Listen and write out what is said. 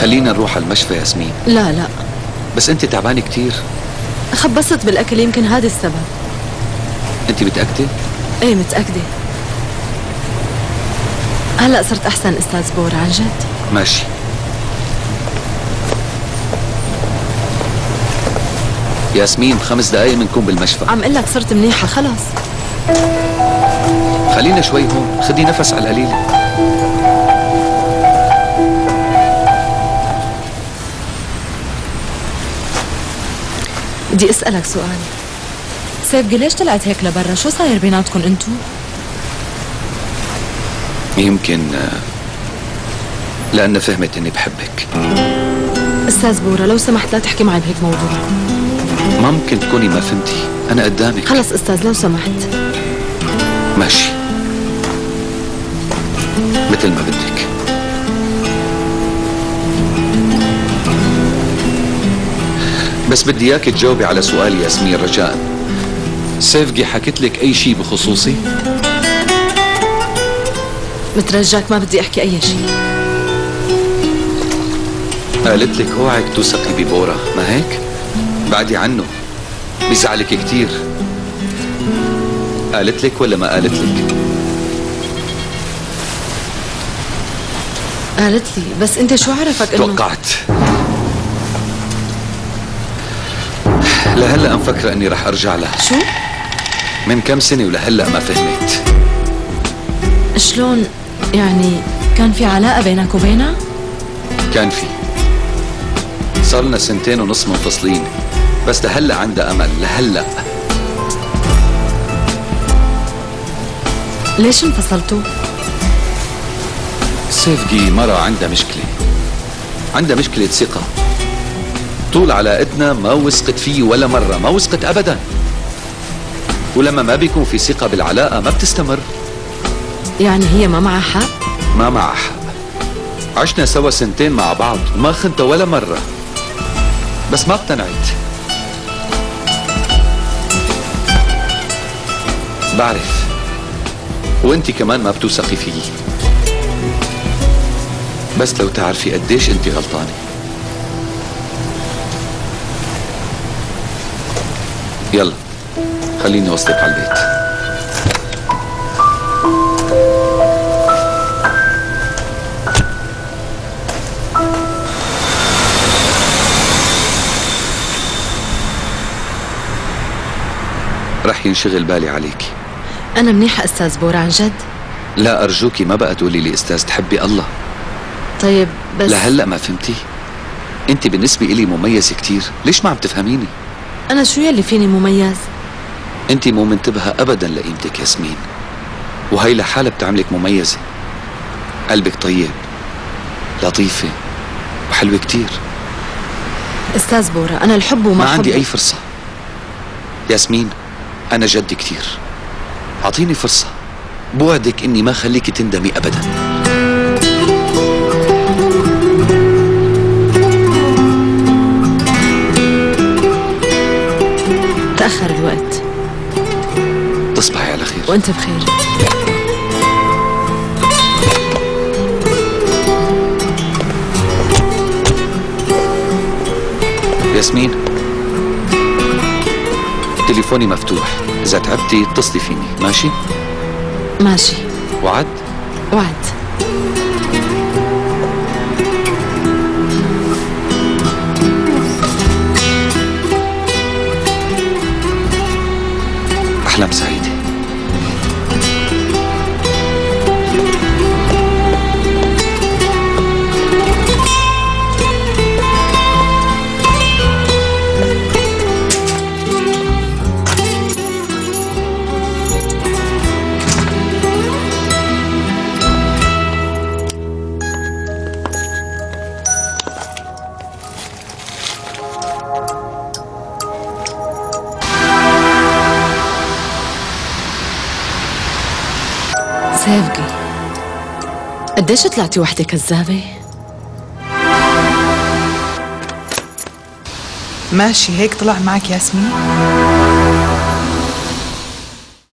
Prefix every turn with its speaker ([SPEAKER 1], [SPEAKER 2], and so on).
[SPEAKER 1] خلينا نروح على المشفى ياسمين.
[SPEAKER 2] لا لا.
[SPEAKER 1] بس أنت تعبانة كتير.
[SPEAKER 2] خبصت بالأكل يمكن هذا السبب.
[SPEAKER 1] أنت متأكدة؟
[SPEAKER 2] إيه متأكدة. هلا صرت أحسن أستاذ بور عن جد؟
[SPEAKER 1] ماشي. ياسمين خمس دقايق بنكون بالمشفى.
[SPEAKER 2] عم أقول لك صرت منيحة خلص
[SPEAKER 1] خلينا شوي هون. خدي نفس على القليل
[SPEAKER 2] بدي أسألك سؤال. سيفقي ليش طلعت هيك لبرا؟ شو صاير بيناتكم أنتو؟
[SPEAKER 1] يمكن آه، لأنها فهمت إني بحبك.
[SPEAKER 2] أستاذ بورا لو سمحت لا تحكي معي بهيك موضوع.
[SPEAKER 1] ما ممكن تكوني ما فهمتي. أنا قدامك.
[SPEAKER 2] خلص أستاذ لو سمحت.
[SPEAKER 1] ماشي. مثل ما بدك. بس بدي إياك تجاوبي على سؤالي ياسمين رجاء. سيفقي حكت لك أي شيء بخصوصي؟
[SPEAKER 2] مترجاك ما بدي أحكي أي شيء
[SPEAKER 1] قالت لك أوعك توثقي ببورا ما هيك؟ بعدي عنه. بيزعلك كثير قالت لك ولا ما قالت لك؟
[SPEAKER 2] قالت لي بس أنت شو عرفك انه
[SPEAKER 1] توقعت. لهلا مفكرة اني رح ارجع لها.
[SPEAKER 2] شو؟
[SPEAKER 1] من كم سنة ولهلا ما فهمت.
[SPEAKER 2] شلون يعني كان في علاقة بينك وبينها؟
[SPEAKER 1] كان في. صار لنا سنتين ونص منفصلين. بس لهلا عندها أمل لهلا.
[SPEAKER 2] ليش انفصلتوا؟
[SPEAKER 1] سيفقي مرة عندها مشكلة. عندها مشكلة ثقة. طول علاقتنا ما وثقت فيه ولا مرة ما وثقت أبدا. ولما ما بيكون في ثقة بالعلاقة ما بتستمر.
[SPEAKER 2] يعني هي ما معها حق؟
[SPEAKER 1] ما معها حق. عشنا سوا سنتين مع بعض وما خنتها ولا مرة. بس ما اقتنعت. بعرف. وانت كمان ما بتوثقي فيي. بس لو تعرفي قديش انت غلطانة. يلا خليني اوصلك على البيت. رح ينشغل بالي عليكي
[SPEAKER 2] أنا منيحة أستاذ بور عن جد؟
[SPEAKER 1] لا أرجوكي ما بقى تقولي لي أستاذ تحبي الله.
[SPEAKER 2] طيب بس
[SPEAKER 1] لهلأ ما فهمتي أنت بالنسبة إلي مميزة كتير ليش ما عم تفهميني؟
[SPEAKER 2] أنا شو يلي فيني مميز؟
[SPEAKER 1] أنت مو منتبهة أبدا لقيمتك ياسمين وهي لحالها بتعملك مميزة. قلبك طيب لطيفة وحلوة كتير.
[SPEAKER 2] أستاذ بورا أنا الحب وما
[SPEAKER 1] ما عندي أي فرصة. ياسمين أنا جدي كتير. أعطيني فرصة. بوعدك إني ما خليكي تندمي أبدا.
[SPEAKER 2] تاخر الوقت.
[SPEAKER 1] تصبحي على خير.
[SPEAKER 2] وأنت بخير.
[SPEAKER 1] ياسمين تليفوني مفتوح. إذا تعبتي اتصلي فيني. ماشي؟
[SPEAKER 2] ماشي.
[SPEAKER 1] وعد؟
[SPEAKER 2] وعد.
[SPEAKER 1] Slapside.
[SPEAKER 2] سيفقي قديش طلعتي وحدة كذابة؟
[SPEAKER 3] ماشي هيك طلع معك ياسمين